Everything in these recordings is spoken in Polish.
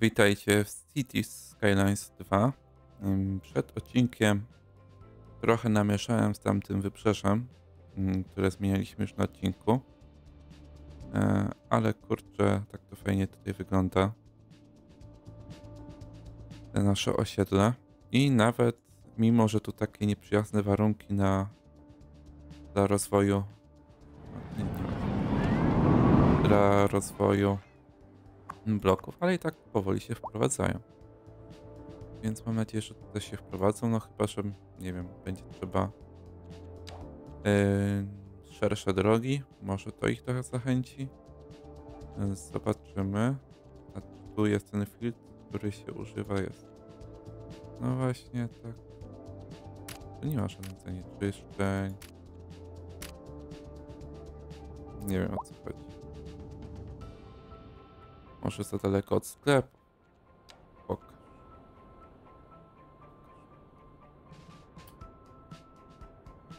Witajcie w Cities Skylines 2. Ym, Przed odcinkiem trochę namieszałem z tamtym wybrzeżem, które zmienialiśmy już na odcinku. E, Ale kurczę, tak to fajnie tutaj wygląda. Te nasze osiedle. I nawet mimo, że tu takie nieprzyjazne warunki na dla rozwoju dla rozwoju bloków, ale i tak powoli się wprowadzają. Więc mam nadzieję, że tutaj się wprowadzą, no chyba, że nie wiem, będzie trzeba yy, szersze drogi, może to ich trochę zachęci. Zobaczymy. A tu jest ten filtr, który się używa, jest. No właśnie, tak. Tu nie ma żadnych zanieczyszczeń. Nie wiem o co chodzi. Może za daleko od sklepu.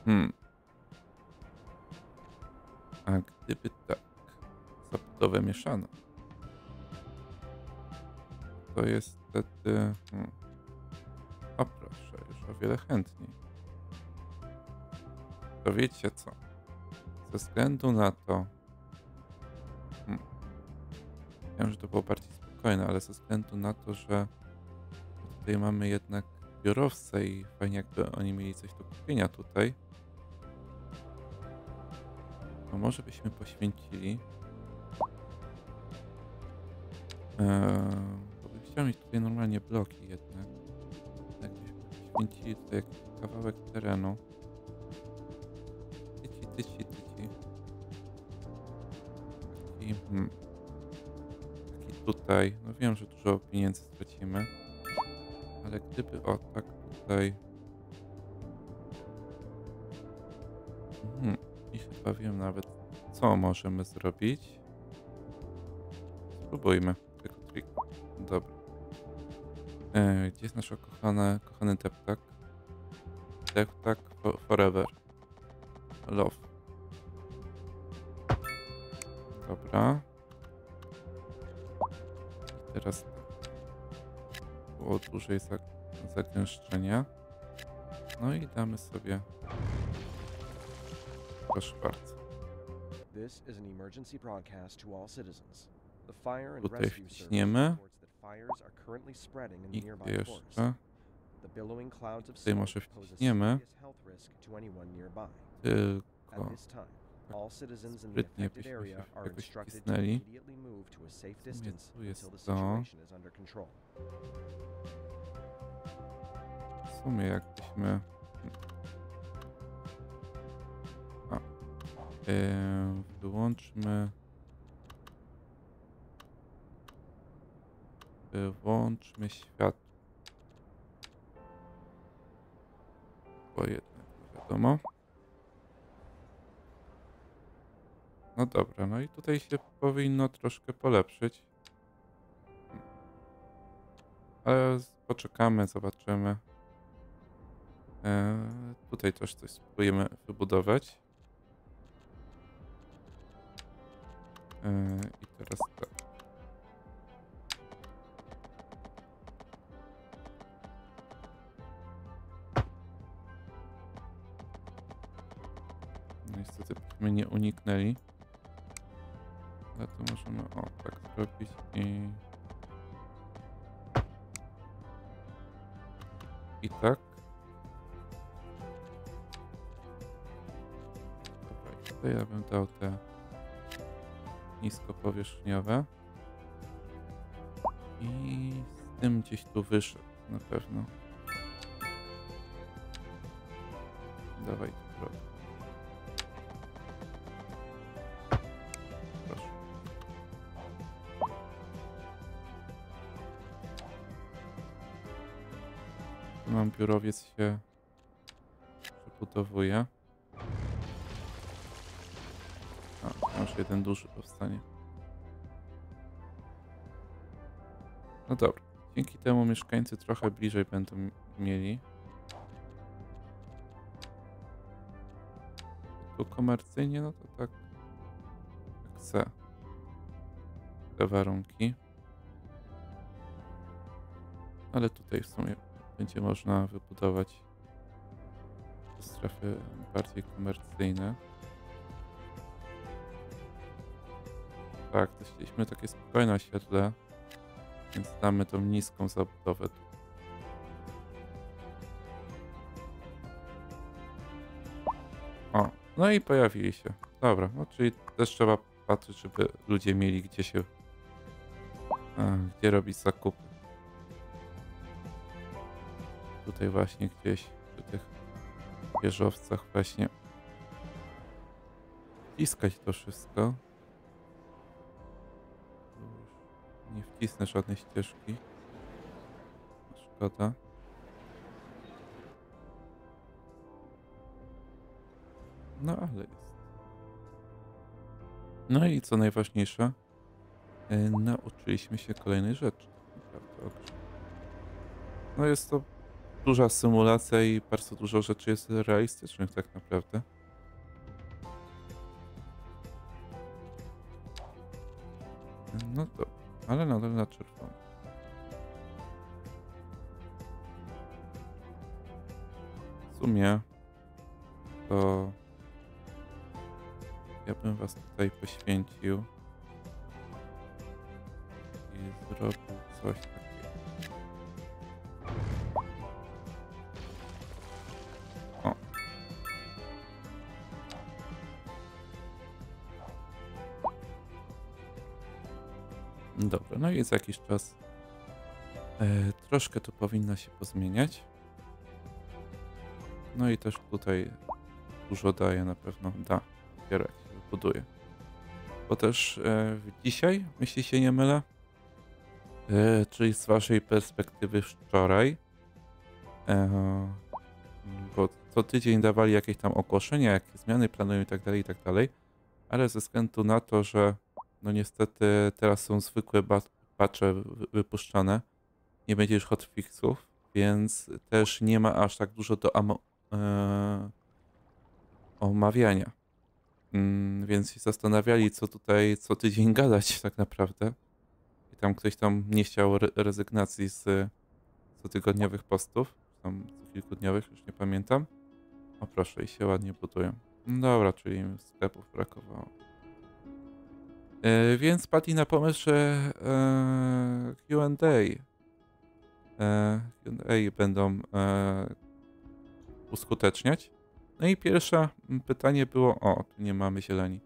Hmm. A gdyby tak, zabudowę mieszaną, to jest wtedy... Hmm. O proszę, już o wiele chętniej. To wiecie co? Ze względu na to... Wiem, że to było bardziej spokojne, ale ze względu na to, że tutaj mamy jednak biurowce i fajnie jakby oni mieli coś do kupienia tutaj, to może byśmy poświęcili Eee, bo bym chciał mieć tutaj normalnie bloki jednak. Jakbyśmy poświęcili tutaj jakiś kawałek terenu. Tyci, tyci, tyci. Taki, hmm. Tutaj. No wiem, że dużo pieniędzy stracimy. Ale gdyby o tak tutaj. Hmm. I chyba wiem nawet, co możemy zrobić. Spróbujmy tego triku. Dobra. E, gdzie jest nasz kochany, kochany deptak? Deptak fo- forever. Love. Dobra. Teraz. Było dłużej zag zagęszczenia. No i damy sobie. Proszę bardzo. This is an emergency broadcast to all citizens. The fire and Tutaj rescue service fires are currently spreading in the nearby forest. The billowing clouds of smoke pose a serious health risk to anyone nearby. At Tylko. this time, all citizens in the affected area are instructed to immediately move to a safe distance until the situation is under control. W sumie jakbyśmy... A. Yy, wyłączmy... Wyłączmy światło. Bo jednak nie wiadomo. No dobra, no i tutaj się powinno troszkę polepszyć. Ale poczekamy, zobaczymy. E, tutaj też coś spróbujemy wybudować. E, I teraz tak. No Niestety byśmy nie uniknęli. Ale to możemy o tak zrobić i... I tak. Dobra, tutaj ja bym dał te niskopowierzchniowe. I z tym gdzieś tu wyszedł na pewno. Dawaj Nam biurowiec się przebudowuje. A, może jeden duży powstanie. No dobra. Dzięki temu mieszkańcy trochę bliżej będą mieli. Tu komercyjnie, no to tak jak chcę. Te warunki. Ale tutaj w sumie będzie można wybudować strefy bardziej komercyjne. Tak, to takie spokojne osiedle, więc damy tą niską zabudowę. O, no i pojawili się. Dobra, no czyli też trzeba patrzeć, żeby ludzie mieli gdzie się, e, gdzie robić zakupy. Tutaj właśnie gdzieś przy tych wieżowcach właśnie wciskać to wszystko. Nie wcisnę żadnej ścieżki. Szkoda. No ale jest. No i co najważniejsze, e, nauczyliśmy się kolejnej rzeczy. No jest to duża symulacja i bardzo dużo rzeczy jest realistycznych tak naprawdę. No to, ale nadal na czerwono. W sumie to ja bym was tutaj poświęcił i zrobił coś no i za jakiś czas e, troszkę to powinno się pozmieniać. No i też tutaj dużo daje na pewno, da, dopiero jak się wybuduje. Bo też e, dzisiaj, jeśli się nie mylę, e, czyli z waszej perspektywy wczoraj, e, bo co tydzień dawali jakieś tam ogłoszenia, jakie zmiany planują i tak dalej, i tak dalej, ale ze względu na to, że no niestety teraz są zwykłe patche wy- wypuszczane, nie będzie już hotfixów, więc też nie ma aż tak dużo do e, omawiania. Mm, więc się zastanawiali, co tutaj co tydzień gadać tak naprawdę. I tam ktoś tam nie chciał re- rezygnacji z cotygodniowych postów, tam co kilkudniowych, już nie pamiętam. O proszę, i się ładnie budują. No dobra, czyli sklepów brakowało. E, więc padli na pomysł, że e, Q&A e, Q&A będą uskuteczniać. No i pierwsze pytanie było, o, tu nie mamy zieleni.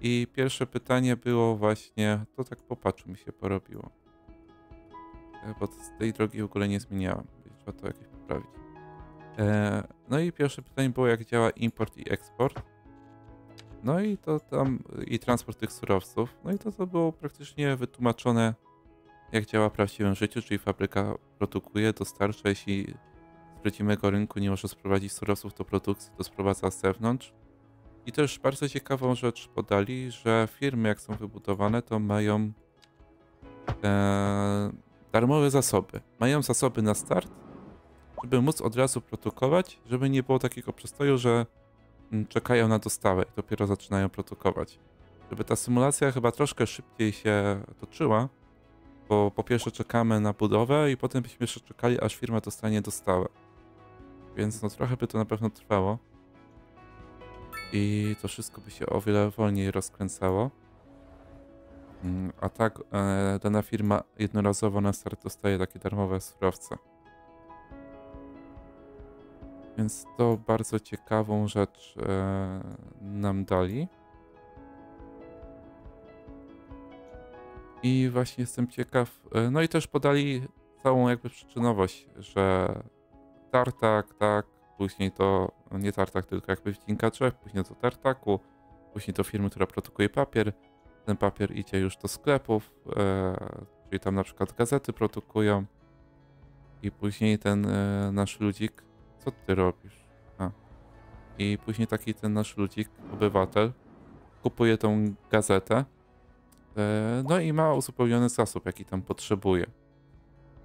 I pierwsze pytanie było właśnie, to tak po patchu mi się porobiło. Bo z tej drogi w ogóle nie zmieniałem, trzeba to jakieś poprawić. No i pierwsze pytanie było, jak działa import i eksport. No i to tam, i transport tych surowców. No i to, to było praktycznie wytłumaczone, jak działa w prawdziwym życiu, czyli fabryka produkuje, dostarcza, jeśli z rodzimego rynku nie może sprowadzić surowców do produkcji, to sprowadza z zewnątrz. I też bardzo ciekawą rzecz podali, że firmy jak są wybudowane, to mają e, darmowe zasoby. Mają zasoby na start, żeby móc od razu produkować, żeby nie było takiego przystoju, że czekają na dostawę i dopiero zaczynają produkować. Żeby ta symulacja chyba troszkę szybciej się toczyła, bo po pierwsze czekamy na budowę i potem byśmy jeszcze czekali, aż firma dostanie dostawę. Więc no trochę by to na pewno trwało. I to wszystko by się o wiele wolniej rozkręcało. Mm, A tak e, dana firma jednorazowo na start dostaje takie darmowe surowce. Więc to bardzo ciekawą rzecz e, nam dali. I właśnie jestem ciekaw. e, No i też podali całą jakby przyczynowość, że tartak, tak, później to nie tartak, tylko jakby wcinka drzew, później do tartaku, później do firmy, która produkuje papier. Ten papier idzie już do sklepów, e, czyli tam na przykład gazety produkują. I później ten nasz ludzik, co ty robisz? A. I później taki ten nasz ludzik, obywatel, kupuje tą gazetę, e, no i ma uzupełniony zasób, jaki tam potrzebuje.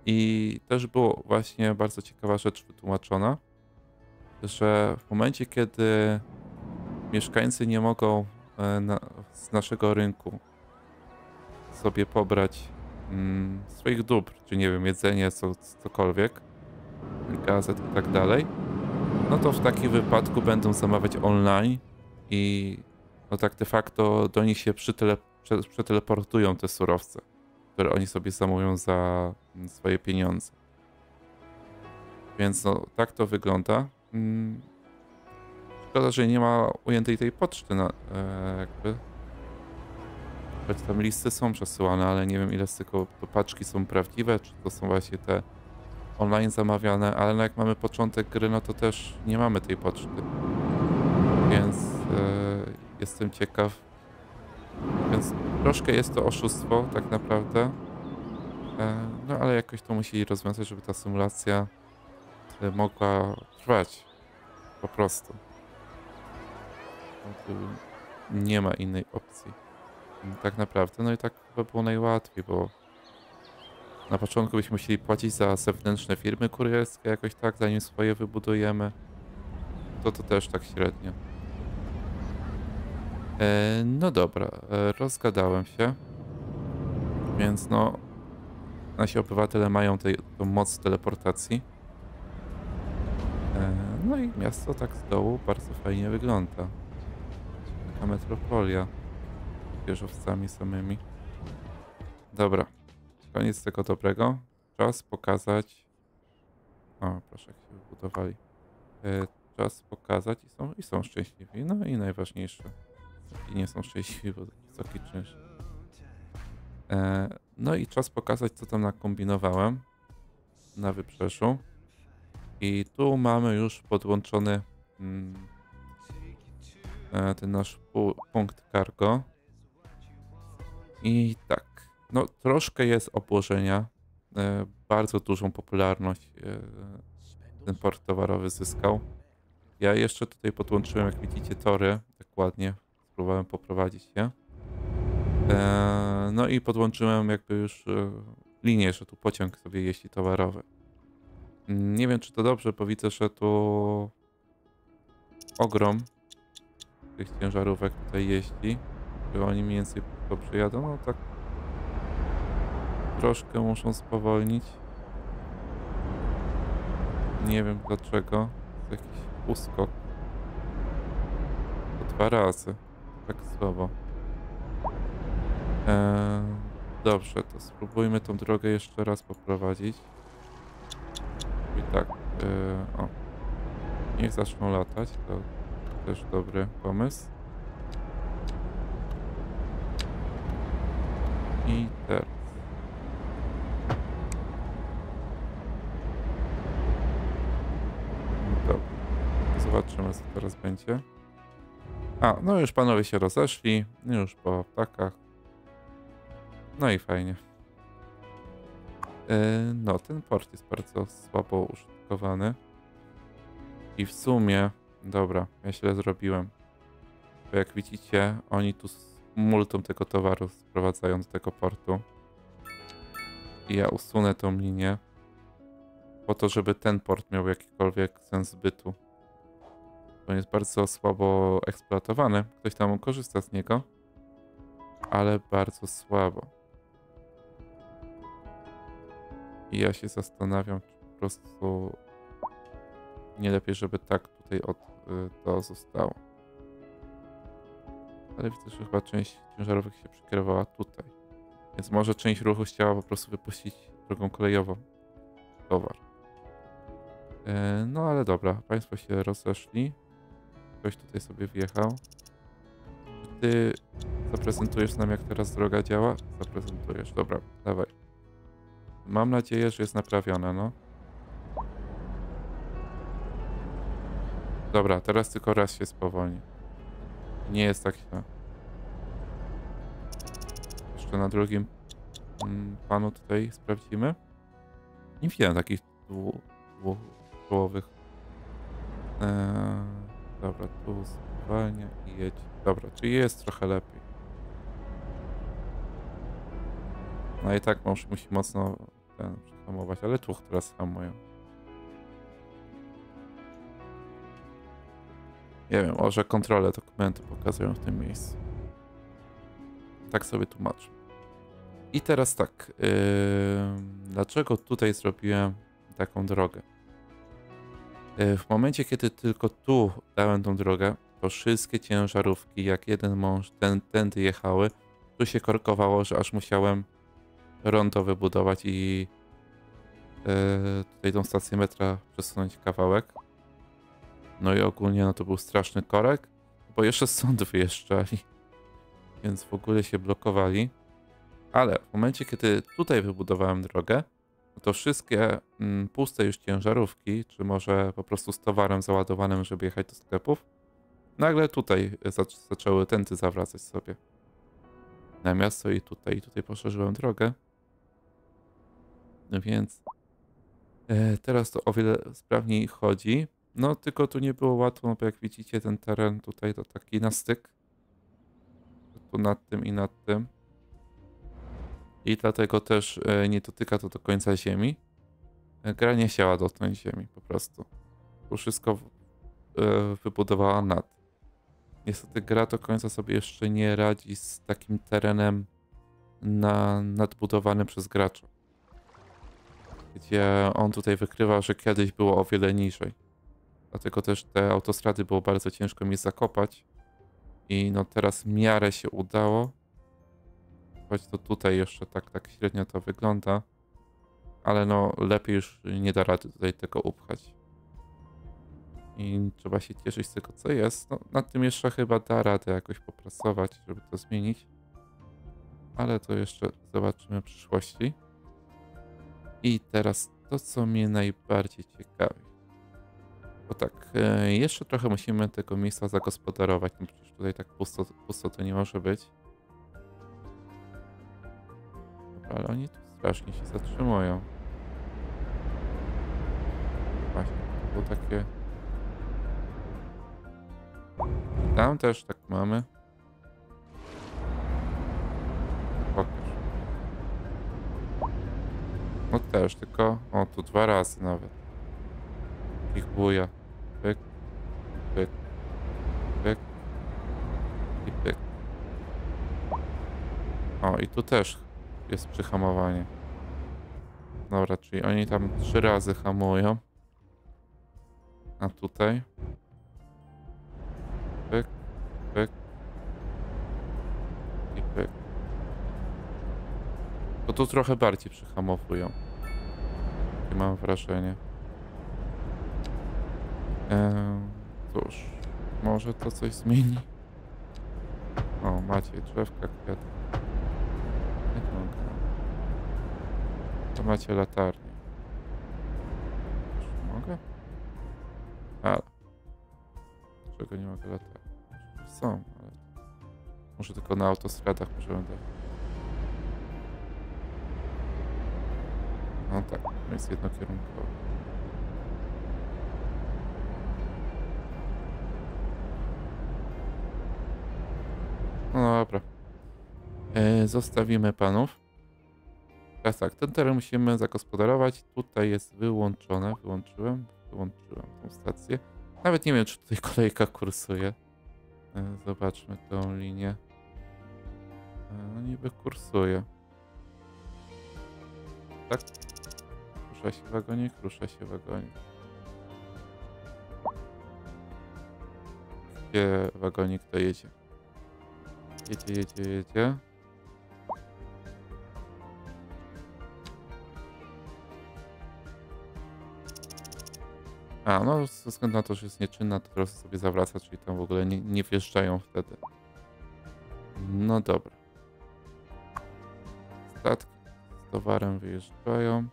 I też było właśnie bardzo ciekawa rzecz wytłumaczona, że w momencie, kiedy mieszkańcy nie mogą e, na, z naszego rynku sobie pobrać mm, swoich dóbr, czy nie wiem, jedzenie, co, cokolwiek, gazet i tak dalej, no to w takim wypadku będą zamawiać online i no tak de facto do nich się przytele, prze, przeteleportują te surowce, które oni sobie zamówią za mm, swoje pieniądze. Więc no, tak to wygląda. Mm, Szkoda, że nie ma ujętej tej poczty na, e, jakby. Choć tam listy są przesyłane, ale nie wiem ile z tego to paczki są prawdziwe, czy to są właśnie te online zamawiane, ale no jak mamy początek gry, no to też nie mamy tej poczty. Więc e, jestem ciekaw. Więc troszkę jest to oszustwo tak naprawdę. E, no ale jakoś to musieli rozwiązać, żeby ta symulacja e, mogła trwać. Po prostu. Tu nie ma innej opcji. Tak naprawdę, no i tak chyba było najłatwiej, bo na początku byśmy musieli płacić za zewnętrzne firmy kurierskie jakoś tak, zanim swoje wybudujemy. To to też tak średnio. E, no dobra, e, rozgadałem się. Więc no, nasi obywatele mają tą moc teleportacji. E, no i miasto tak z dołu bardzo fajnie wygląda. Taka metropolia. Wieżowcami samymi. Dobra. Koniec tego dobrego. Czas pokazać... O, proszę, jak się wybudowali. E, czas pokazać i są, i są szczęśliwi. No i najważniejsze. I nie są szczęśliwi, bo wysoki czynsz. E, no i czas pokazać, co tam nakombinowałem na wybrzeżu. I tu mamy już podłączony mm, e, ten nasz punkt cargo. I tak, no troszkę jest obłożenia. E, bardzo dużą popularność e, ten port towarowy zyskał. Ja jeszcze tutaj podłączyłem, jak widzicie, tory, tak ładnie. Spróbowałem poprowadzić je. no i podłączyłem jakby już linię, że tu pociąg sobie jeździ towarowy. Nie wiem, czy to dobrze, bo widzę, że tu ogrom tych ciężarówek tutaj jeździ. Czy oni mniej więcej to przyjadą? No tak troszkę muszą spowolnić. Nie wiem dlaczego. To jakiś uskok. To dwa razy. Tak słabo. Eee, dobrze, to spróbujmy tą drogę jeszcze raz poprowadzić. I tak, yy, o. Niech zaczną latać, to też dobry pomysł. I teraz. Dobra. Zobaczymy, co teraz będzie. A, no już panowie się rozeszli. Już po ptakach. No i fajnie. E, no, ten port jest bardzo słabo użytkowany. I w sumie, dobra, ja źle zrobiłem. Bo jak widzicie, oni tu multum tego towaru sprowadzają do tego portu. I ja usunę tą linię. Po to, żeby ten port miał jakikolwiek sens bytu. On jest bardzo słabo eksploatowany. Ktoś tam korzysta z niego. Ale bardzo słabo. I ja się zastanawiam, czy po prostu nie lepiej, żeby tak tutaj od, y, to zostało. Ale widzę, że chyba część ciężarówek się przekierowała tutaj. Więc może część ruchu chciała po prostu wypuścić drogą kolejową towar. E, no ale dobra, państwo się rozeszli. Ktoś tutaj sobie wjechał. Ty zaprezentujesz nam, jak teraz droga działa? Zaprezentujesz, dobra, dawaj. Mam nadzieję, że jest naprawione, no. Dobra, teraz tylko raz się spowolni. Nie jest tak źle. Jeszcze na drugim mm, panu tutaj sprawdzimy. Nie widziałem takich dwukołowych. Eee, dobra, tu spowalnia i jedź. Dobra, czyli jest trochę lepiej. No i tak mąż musi mocno ten hamować, ale tu teraz hamują. Nie wiem, może kontrolę dokumentu pokazują w tym miejscu. Tak sobie tłumaczę. I teraz tak. Yy, dlaczego tutaj zrobiłem taką drogę? Yy, w momencie, kiedy tylko tu dałem tą drogę, to wszystkie ciężarówki, jak jeden mąż, ten, tędy jechały, tu się korkowało, że aż musiałem rondo wybudować i yy, tutaj tą stację metra przesunąć kawałek. No i ogólnie no to był straszny korek, bo jeszcze stąd wyjeżdżali, więc w ogóle się blokowali. Ale w momencie, kiedy tutaj wybudowałem drogę, to wszystkie mm, puste już ciężarówki, czy może po prostu z towarem załadowanym, żeby jechać do sklepów, nagle tutaj zac zaczęły tędy zawracać sobie. Na miasto i tutaj, i tutaj poszerzyłem drogę. Więc e, teraz to o wiele sprawniej chodzi. No tylko tu nie było łatwo, bo jak widzicie ten teren tutaj to taki na styk. Tu nad tym i nad tym. I dlatego też e, nie dotyka to do końca ziemi. E, gra nie chciała dotknąć ziemi po prostu. To wszystko e, wybudowała nad. Niestety gra do końca sobie jeszcze nie radzi z takim terenem na, nadbudowanym przez gracza. Gdzie on tutaj wykrywa, że kiedyś było o wiele niżej. Dlatego też te autostrady było bardzo ciężko mi zakopać. I no teraz w miarę się udało. Choć to tutaj jeszcze tak, tak średnio to wygląda. Ale no lepiej już nie da rady tutaj tego upchać. I trzeba się cieszyć z tego, co jest. No, nad tym jeszcze chyba da radę jakoś popracować, żeby to zmienić. Ale to jeszcze zobaczymy w przyszłości. I teraz to, co mnie najbardziej ciekawi. Bo tak, e, jeszcze trochę musimy tego miejsca zagospodarować. No przecież tutaj tak pusto, pusto to nie może być. Ale oni tu strasznie się zatrzymują. Właśnie, to było takie... Tam też tak mamy. Pokaż. No też, tylko... O, tu dwa razy nawet. Ich buja. Pyk, pyk, pyk i pyk. O, i tu też jest przyhamowanie. Dobra, czyli oni tam trzy razy hamują. A tutaj? Pyk, pyk i pyk. To tu trochę bardziej przyhamowują. Takie mam wrażenie. Eee, cóż, może to coś zmieni. O, macie drzewka, kwiaty. Jak mogę? Macie latarnię. Czy mogę? Ale. Dlaczego nie mogę latarni? Są, ale... Może tylko na autostradach możemy. No tak, to jest jednokierunkowe. No dobra. E, zostawimy panów. Tak, ten teren musimy zagospodarować. Tutaj jest wyłączone. Wyłączyłem? Wyłączyłem tą stację. Nawet nie wiem, czy tutaj kolejka kursuje. E, zobaczmy tą linię. E, no niby kursuje. Tak? Krusza się wagonik, krusza się wagonik. Gdzie wagonik to jedzie? Jedzie, jedzie, jedzie. A, no ze względu na to, że jest nieczynna, to teraz sobie zawraca, czyli tam w ogóle nie, nie wjeżdżają wtedy. No dobra. Statki z towarem wyjeżdżają.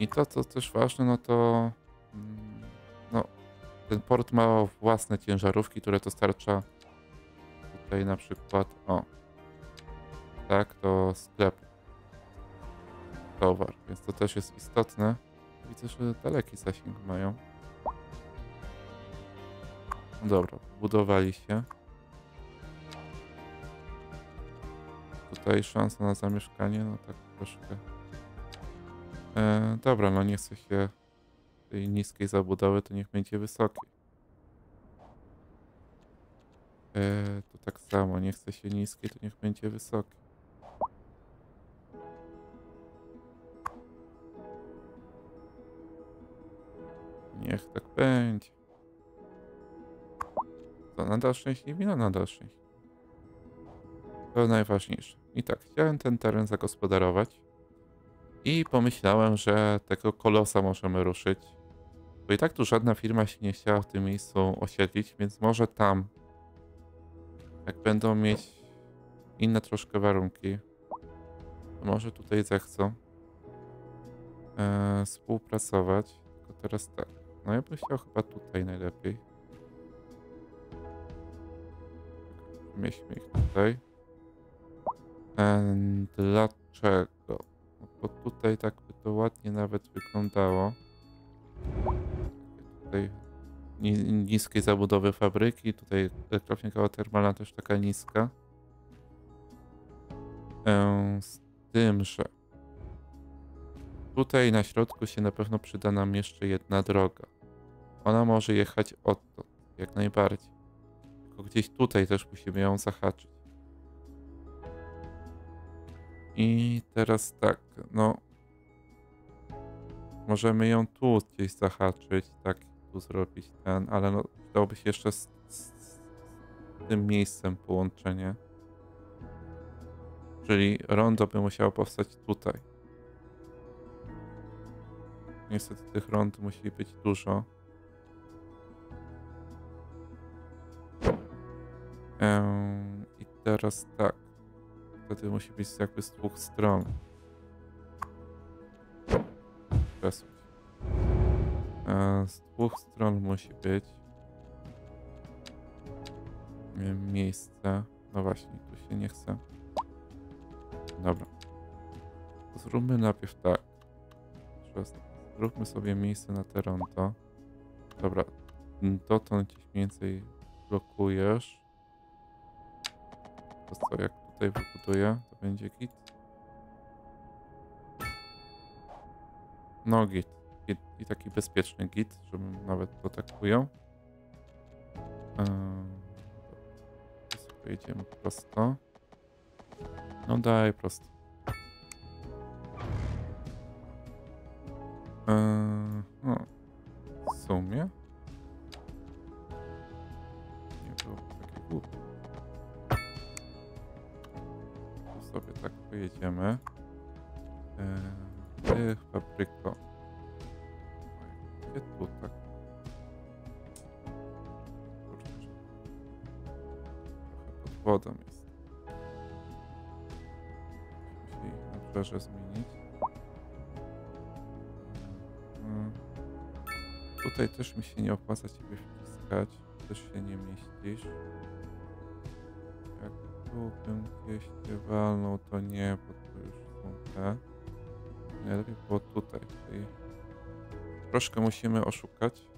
I to, co też ważne, no to mm, no, ten port ma własne ciężarówki, które dostarcza tutaj na przykład, o, tak, do sklepu towar, więc to też jest istotne. Widzę, że daleki zasięg mają. No dobra, budowali się. Tutaj szansa na zamieszkanie, no tak troszkę. E, dobra, no nie chce się tej niskiej zabudowy, to niech będzie wysokiej. E, tu tak samo, nie chce się niskiej, to niech będzie wysoki. Niech tak będzie. To nadal szczęśliwi? No nadal szczęśliwi. To najważniejsze. I tak, chciałem ten teren zagospodarować. I pomyślałem, że tego kolosa możemy ruszyć. Bo i tak tu żadna firma się nie chciała w tym miejscu osiedlić, więc może tam, jak będą mieć inne troszkę warunki, to może tutaj zechcą e, współpracować. Tylko teraz tak. No ja bym chciał chyba tutaj najlepiej. Mieśmy ich tutaj. E, dlaczego? No bo tutaj tak by to ładnie nawet wyglądało. Tutaj ni niskiej zabudowy fabryki, tutaj elektrownia geotermalna też taka niska. E, z tym, że tutaj na środku się na pewno przyda nam jeszcze jedna droga. Ona może jechać odtąd, jak najbardziej. Tylko gdzieś tutaj też musimy ją zahaczyć. I teraz tak, no. Możemy ją tu gdzieś zahaczyć, tak, tu zrobić ten, ale no, dałoby się jeszcze z, z, z tym miejscem połączenie. Czyli rondo by musiało powstać tutaj. Niestety tych rond musi być dużo. I teraz tak. Wtedy musi być jakby z dwóch stron. Przesuń. Z dwóch stron musi być e, miejsce. No właśnie, tu się nie chce. Dobra. Zróbmy najpierw tak. Teraz Zróbmy sobie miejsce na Toronto. Dobra. Dotąd gdzieś mniej więcej blokujesz. To co, jak tutaj wybuduję, to będzie git. No git. I taki bezpieczny git, żebym nawet to sobie idziemy prosto. No daj prosto. Eee. W sumie? Nie było takie głupie. Sobie tak pojedziemy. Eee, ty, fabryko. Gdzie tu tak? Trochę pod wodą jest. Musi nabrzeże zmienić. Tutaj też mi się nie opłaca ciebie wciskać. Też się nie mieścisz. Jak tu bym gdzieś cię walnął, to nie, bo tu już są te. Najlepiej było tutaj, czyli troszkę musimy oszukać.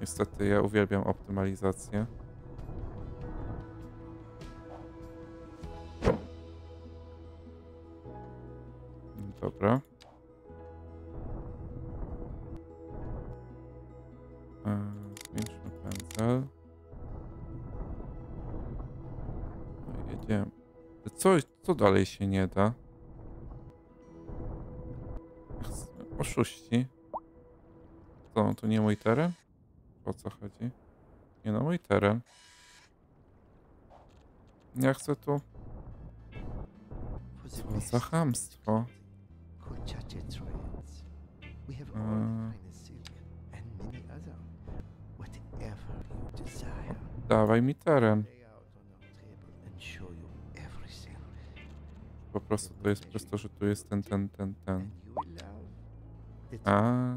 Niestety ja uwielbiam optymalizację. Co dalej się nie da? Oszuści. Co, to nie mój teren? O co chodzi? Nie no, mój teren. Ja chcę tu... Co za chamstwo. Kochache trades. We have Po prostu to jest przez to, że tu jest ten, ten, ten, ten. A.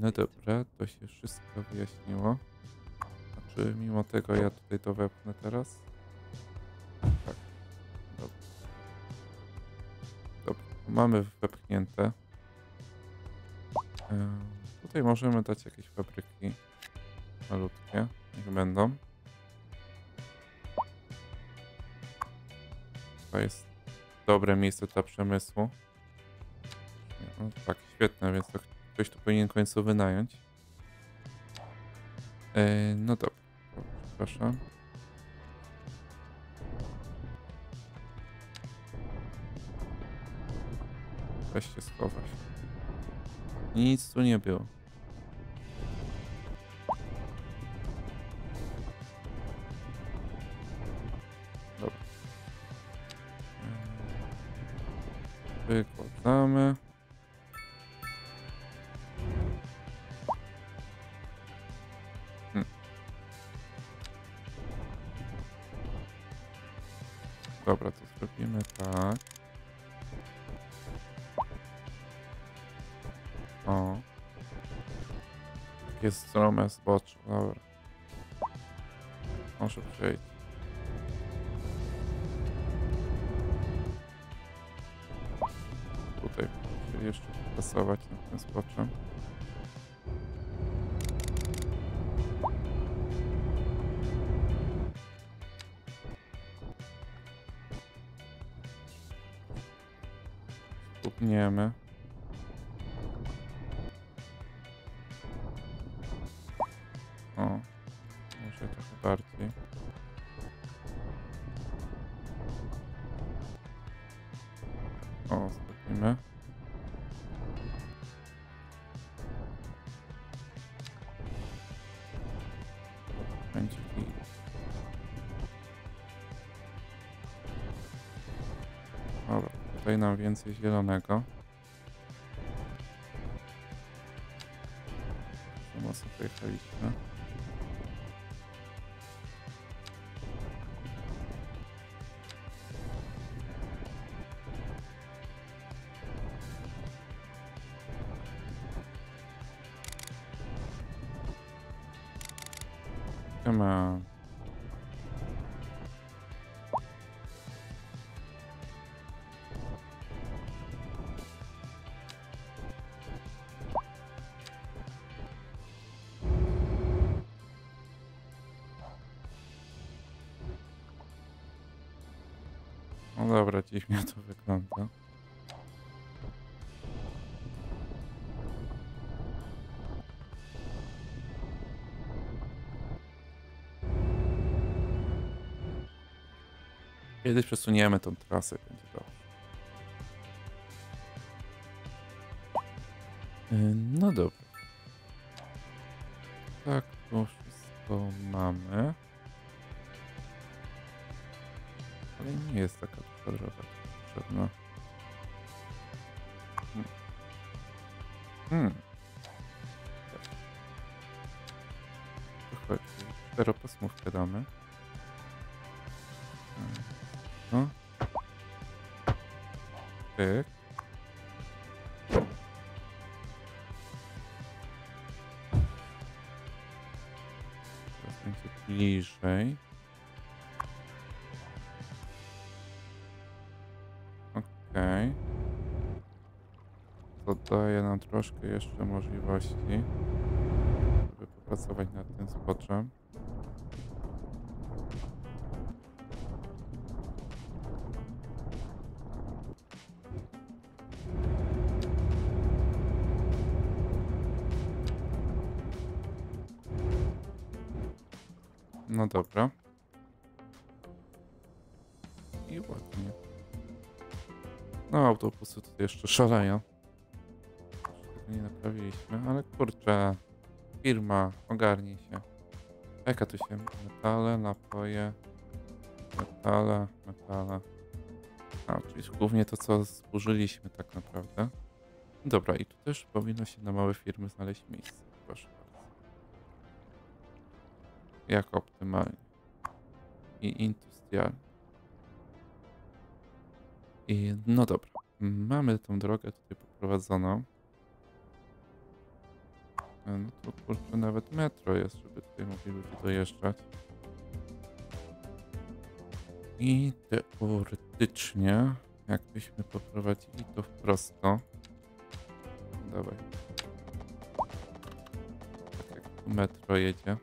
no dobra, to się wszystko wyjaśniło. A czy mimo tego ja tutaj to wepchnę teraz? Tak. Dobra. Dobra, mamy wepchnięte. Tutaj możemy dać jakieś fabryki malutkie. Niech będą. To jest dobre miejsce dla przemysłu. No, tak, świetne, więc to ktoś tu powinien końcu wynająć. E, no dobra, przepraszam. Weź się schować. Nic tu nie było. Takie strome zbocze, dobra. Może przejść. Tutaj się jeszcze pasować nad tym zboczem. Skupniemy. Nam więcej zielonego. No dobra, dziwnie to wygląda. Kiedyś przesuniemy tą trasę, będzie dobrze. Yy, No dobra. Tak, to wszystko mamy. Ale nie jest taka droga potrzebna. Hmm. Hmm. Chodź, czteropasmówkę damy. Hmm. No. Troszkę jeszcze możliwości, żeby popracować nad tym spoczem. No dobra. I ładnie. No autobusy tutaj jeszcze szaleją. Nie naprawiliśmy, ale kurczę. Firma, ogarnij się. Jaka tu się? Metale, napoje. Metale, metale. A, czyli głównie to, co zburzyliśmy tak naprawdę. Dobra, i tu też powinno się na małe firmy znaleźć miejsce. Proszę bardzo. Jak optymalnie. I industrialnie. I no dobra. Mamy tą drogę tutaj poprowadzoną. E, No to kurczę, nawet metro jest, żeby tutaj mogli ludzie dojeżdżać. I teoretycznie, jakbyśmy poprowadzili to w prosto. Dawaj. Tak jak tu metro jedzie.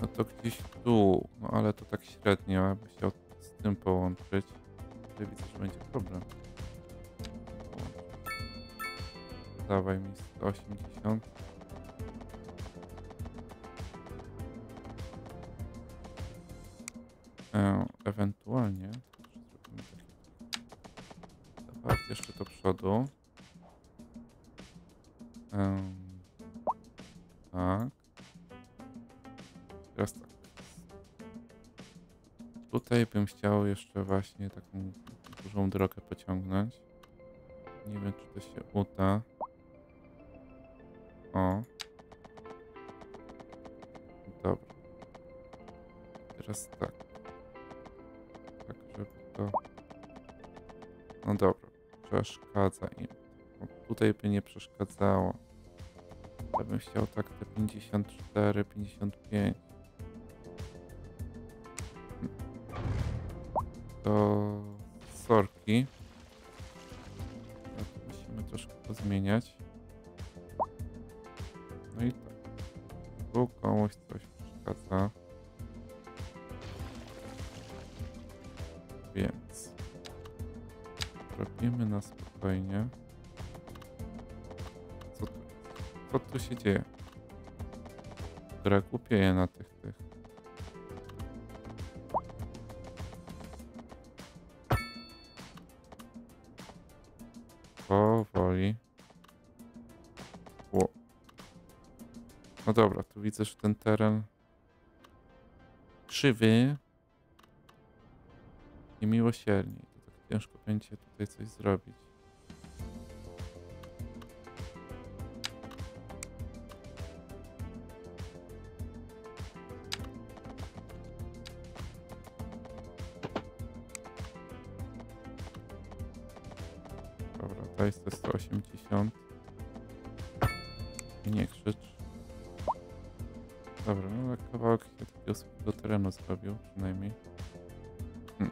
No to gdzieś tu, no ale to tak średnio, bym chciał z tym połączyć. Tutaj widzę, że będzie problem. Dawaj mi 180. E, ewentualnie kawałek jeszcze do przodu. Em, tak. Teraz tak. Tutaj bym chciał jeszcze właśnie taką dużą drogę pociągnąć. Nie wiem, czy to się uda. O. Dobra. Teraz tak. Tak, żeby to... No dobra. Przeszkadza im. No, tutaj by nie przeszkadzało. Ja bym chciał tak te 54, 55. widzę, że ten teren krzywy i miłosierni. To tak ciężko będzie tutaj coś zrobić. Dobra, to jest te 180. I nie krzycz. Dobra, no ale kawałek takiego swojego terenu zrobił, przynajmniej. Hm.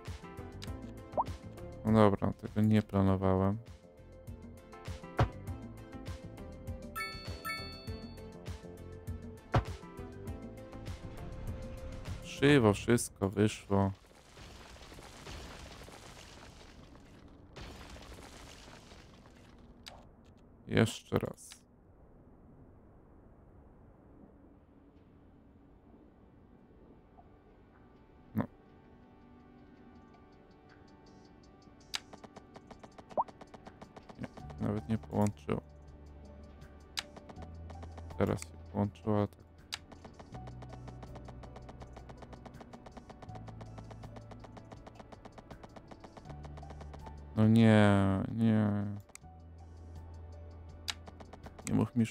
No dobra, tego nie planowałem. Krzywo wszystko wyszło. Jeszcze raz.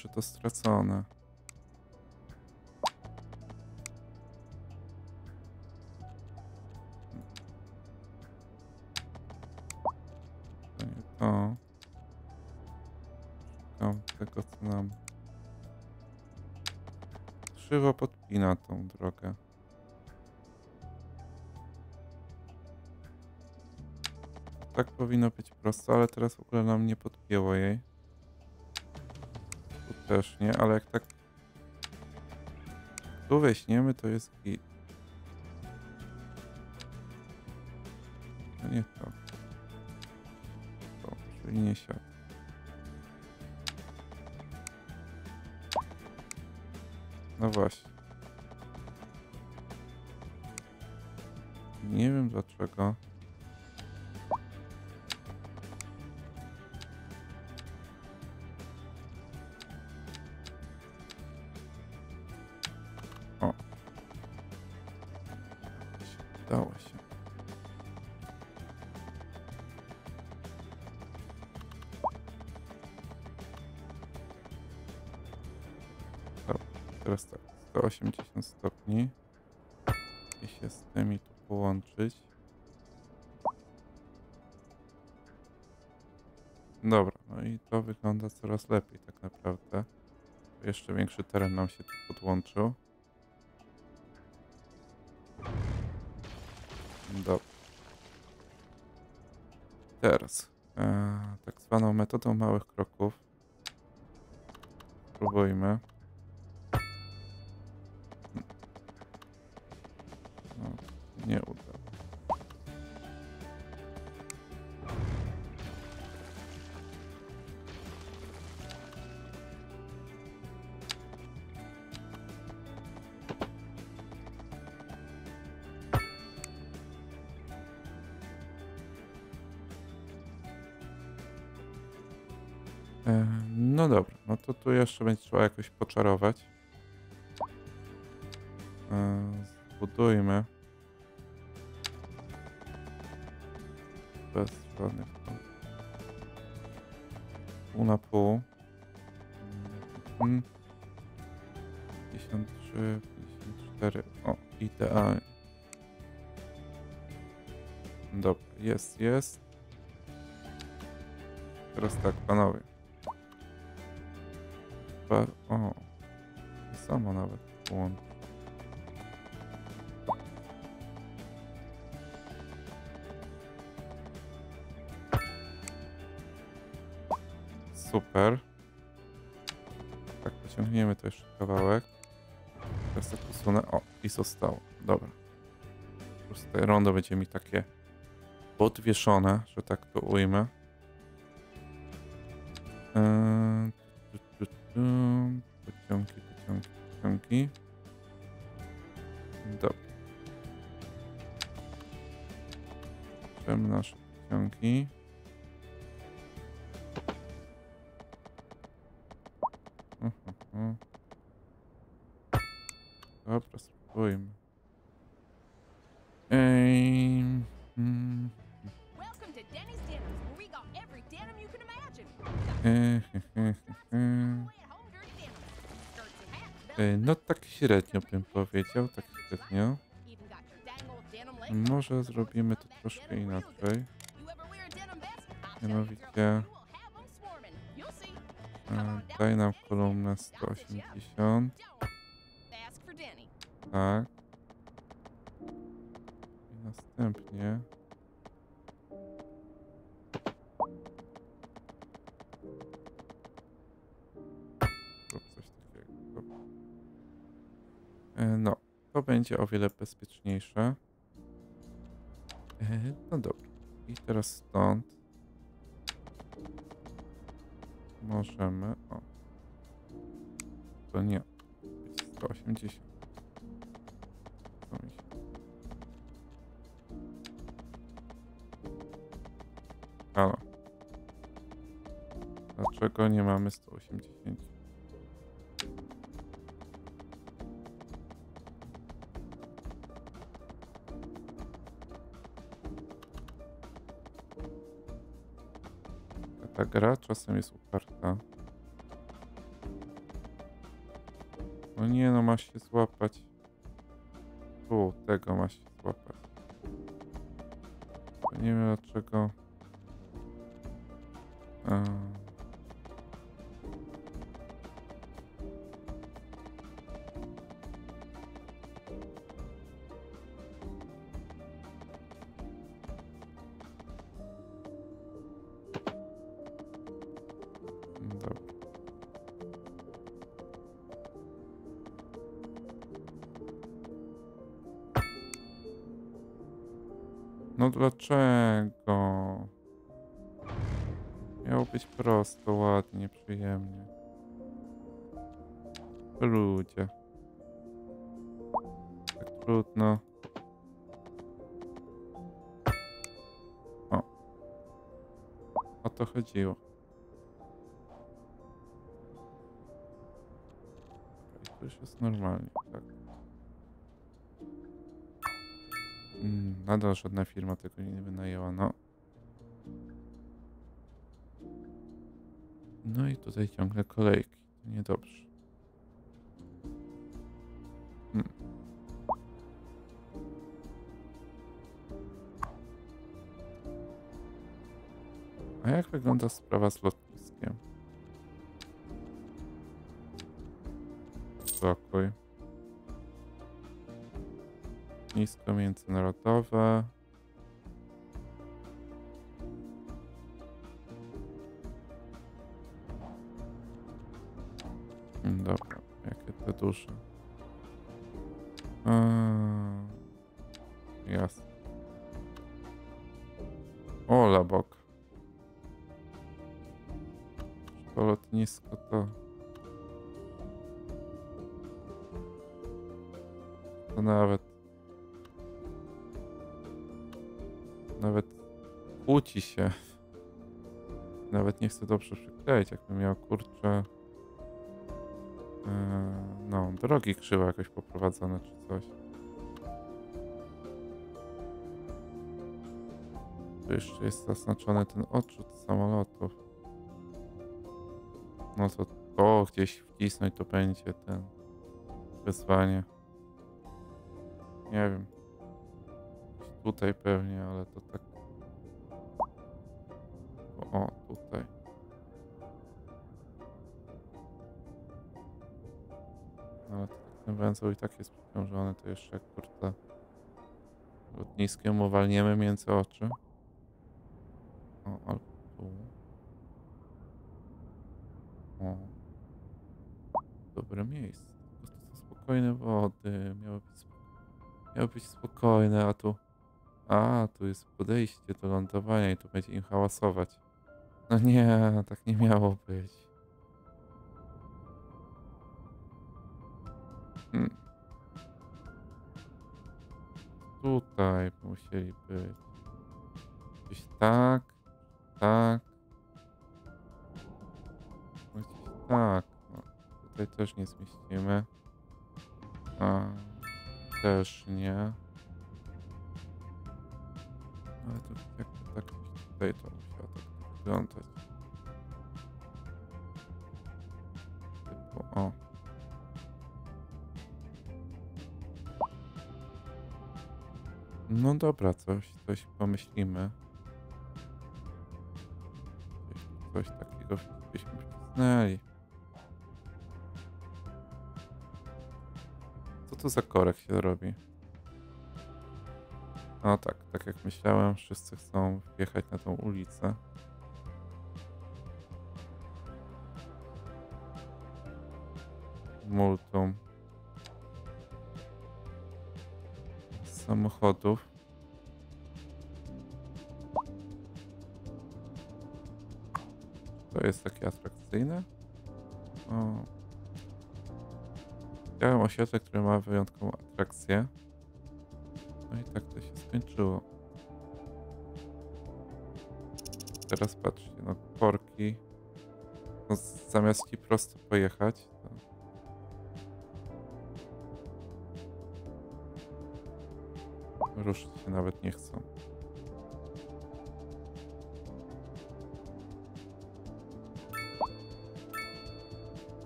Że to stracone. To nie to. Szukam tego, co nam krzywo podpina tą drogę. Tak powinno być prosto, ale teraz w ogóle nam nie podpięło jej. Też nie, ale jak tak tu weźmiemy, to jest git. To nie to. To, czyli nie siadł. No właśnie. Nie wiem dlaczego. Stopni. I się z tymi tu połączyć. Dobra, no i to wygląda coraz lepiej tak naprawdę. Jeszcze większy teren nam się tu podłączył. Dobra. Teraz e, tak zwaną metodą małych kroków. Spróbujmy. No dobra, no to tu jeszcze będzie trzeba jakoś poczarować. E, zbudujmy. Bez żadnych. Pół na pół. Mm. 53, 54. O, idealnie. Dobra, jest, jest. Teraz tak, panowie. Będzie mi takie podwieszone, że tak to ujmę. Eee, tu, tu. Pociągi, pociągi, pociągi. Dobra. Nasze pociągi. Średnio bym powiedział, tak średnio. Może zrobimy to troszkę inaczej. Mianowicie e, daj nam kolumnę Denims. Stop the show. 180. Don't ask for Denny. Tak. I następnie. To będzie o wiele bezpieczniejsze. E, No dobra. I teraz stąd możemy. O. To nie. Być 180. To mi się- Halo. Dlaczego nie mamy 180? Ta gra czasem jest uparta. No nie no, ma się złapać. Tu, tego ma się złapać. Nie wiem dlaczego. Eee. Dlaczego? Miało być prosto, ładnie, przyjemnie. Ludzie. Tak trudno. O. O to chodziło. To już jest normalnie, tak. Mm, Nadal żadna firma tego nie wynajęła, no. No i tutaj ciągle kolejki. Niedobrze. Hmm. A jak wygląda sprawa z lotniskiem? Spokój. Lotnisko międzynarodowe. Dobra, jakie te duże. Eee, Kłóci się. nawet nie chcę dobrze przykleić, jakbym miał kurczę. Yy, no, drogi krzywe jakoś poprowadzone czy coś. Tu jeszcze jest zaznaczony ten odrzut samolotów. No to to gdzieś wcisnąć to będzie ten wyzwanie. Nie wiem. Tutaj pewnie, ale to tak. O, tutaj. Ale to tak ten węzeł i tak jest przeciążony, to jeszcze jak kurde lotniskiem uwalniemy między oczy. O, albo tu. O. Dobre miejsce. Prostu są spokojne wody. Miały być, miały być spokojne, a tu... A, tu jest podejście do lądowania i tu będzie im hałasować. No nie, tak nie miało być. Hmm. Tutaj musieli być. Gdzieś tak, tak. Gdzieś tak. No, tutaj też nie zmieścimy. A, też nie. Ale to jak tak tutaj to wyglądać. Typu, o. No dobra, coś, coś pomyślimy. Coś, takiego byśmy wcisnęli. Co tu za korek się robi? No tak, tak jak myślałem, wszyscy chcą wjechać na tą ulicę. Multum samochodów. To jest takie atrakcyjne. O. Chciałem osiedle, które ma wyjątkową atrakcję. No i tak to się skończyło. Teraz patrzcie, no korki. No, zamiast ci prosto pojechać, ruszyć się nawet nie chcą.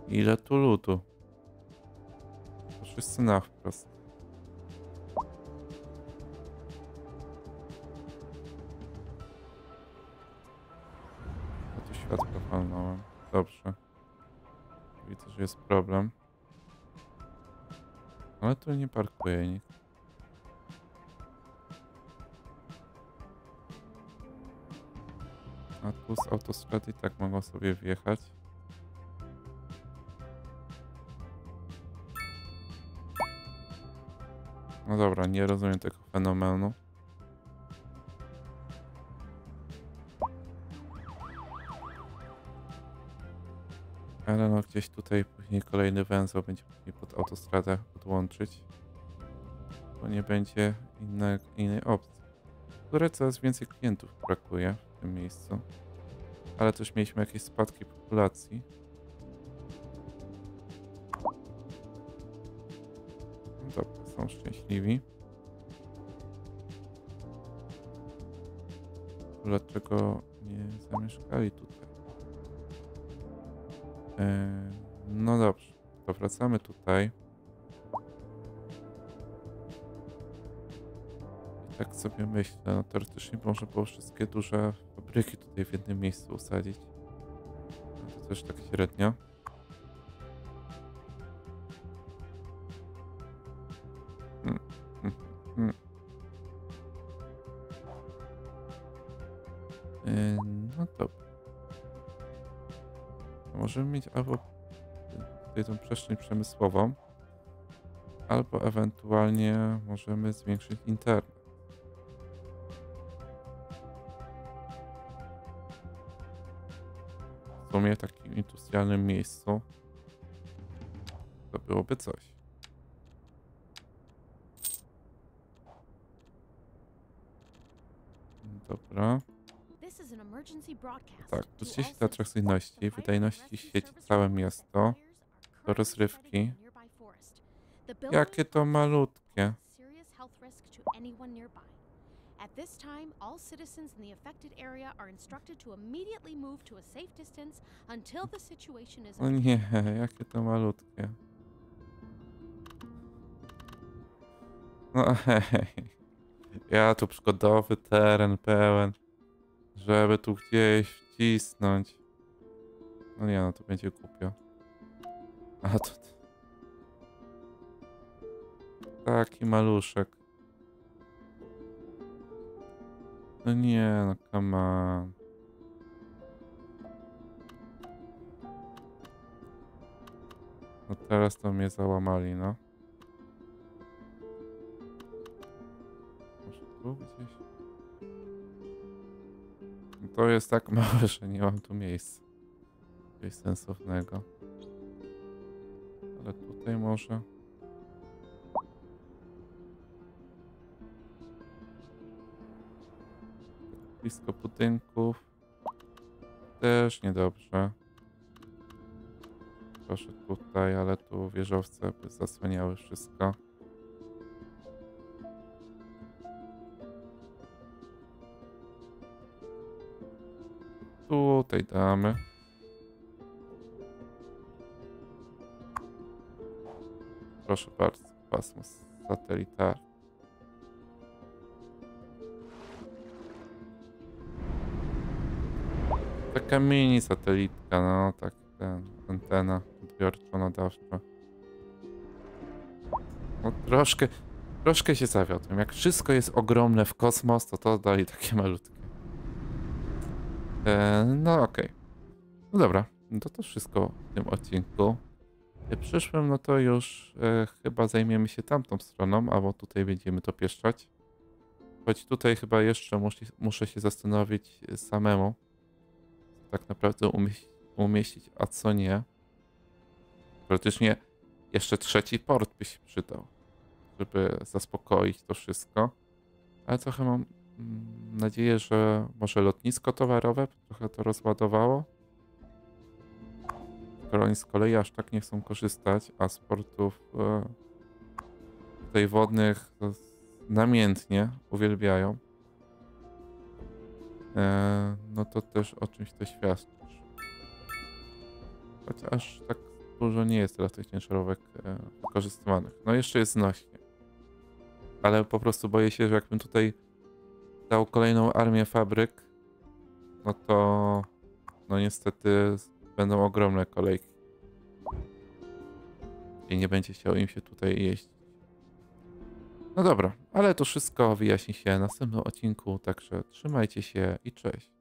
Ile tu ludu? Wszyscy na wprost. Ja tu światło palnąłem. Dobrze. Widzę, że jest problem. Ale tu nie parkuje nikt. Z autostrady i tak mogą sobie wjechać. No dobra, nie rozumiem tego fenomenu. Ale no gdzieś tutaj później kolejny węzeł będzie pod autostradę podłączyć. Bo nie będzie inne, innej opcji. Które coraz więcej klientów brakuje w tym miejscu. Ale też mieliśmy jakieś spadki populacji. No Dobra, są szczęśliwi. Dlaczego nie zamieszkali tutaj? Eee, no dobrze, to wracamy tutaj. I tak sobie myślę, no teoretycznie można było wszystkie duże tutaj w jednym miejscu usadzić. No też tak średnio. Mm, mm, mm. Yy, No dobra. To Możemy mieć albo tutaj tą przestrzeń przemysłową, albo ewentualnie możemy zwiększyć internet. Miejscu to byłoby coś. Dobra. Tak, plus all 10 citizens. atrakcyjności, wydajności sieci całe miasto. currently rozrywki. Jakie to malutkie. At this time, all citizens in the affected area are instructed to immediately move to a safe distance until the situation is O nie, jakie to malutkie. No hej. Ja tu przygodowy teren pełen, żeby tu gdzieś wcisnąć. No nie, no to będzie głupio. A to... Taki maluszek. No nie, no come on. No teraz to mnie załamali, no. Może tu gdzieś? No to jest tak małe, że nie mam tu miejsca. Coś sensownego. Ale tutaj może. Blisko budynków. Też niedobrze. Proszę tutaj, ale tu wieżowce by zasłaniały wszystko. Tutaj damy. Proszę bardzo, pasmo satelitarne. Taka mini satelitka, no tak, ten, antena odbiorczo-nadawcza. No troszkę, troszkę się zawiodłem. Jak wszystko jest ogromne w kosmos, to to dali takie malutkie. E, no okej. No dobra, to to wszystko w tym odcinku. W przyszłym, no to już e, chyba zajmiemy się tamtą stroną, albo tutaj będziemy to pieszczać. Choć tutaj chyba jeszcze muszę, muszę się zastanowić samemu, co tak naprawdę umieścić, umieścić, a co nie. Praktycznie jeszcze trzeci port by się przydał, żeby zaspokoić to wszystko. Ale trochę mam mm, nadzieję, że może lotnisko towarowe trochę to rozładowało. Skoro oni z kolei aż tak nie chcą korzystać, a z portów e, tutaj wodnych namiętnie uwielbiają, no to też o czymś to świadczy. Chociaż tak dużo nie jest teraz tych ciężarówek e, wykorzystywanych. No jeszcze jest znośnie. Ale po prostu boję się, że jakbym tutaj dał kolejną armię fabryk, no to no niestety będą ogromne kolejki. I nie będzie chciał im się tutaj jeździć. No dobra, ale to wszystko wyjaśni się w następnym odcinku, także trzymajcie się i cześć.